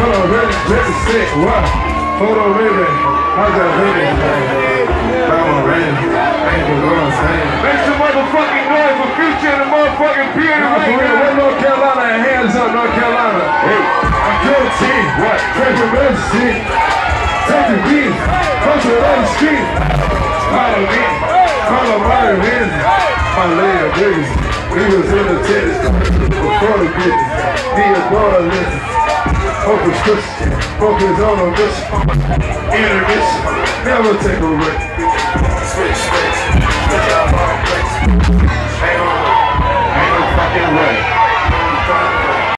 Hold on, ready, set, what? Hold on, ready. I got ready. I'm ready. Ain't gonna go. Make some motherfucking noise for future and the motherfucking Now, right now. what North Carolina? Hands up, North Carolina. Hey, I'm guilty. What? Take a mercy. Take the beat. Come to the street. Follow me. Follow my wins. My leg biggest. We was in the tennis before the business. Be a boy, listen. Focus, Christian. Focus on a mission. Intermission. Never take a break.